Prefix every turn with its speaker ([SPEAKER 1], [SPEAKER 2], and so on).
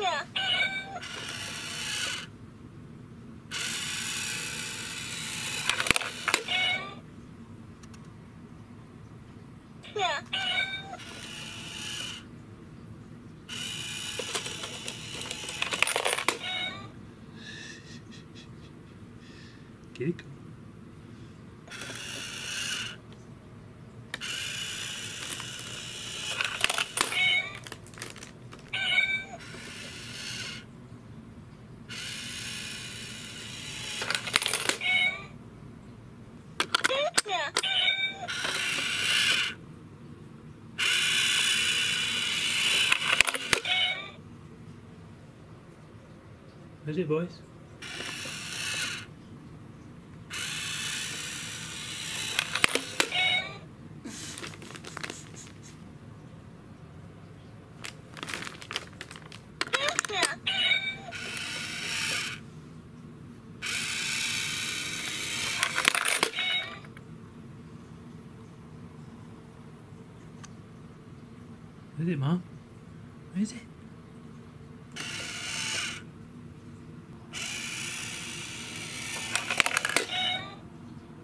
[SPEAKER 1] Get it go. Where's it, boys? Where's it, Mom? Is it?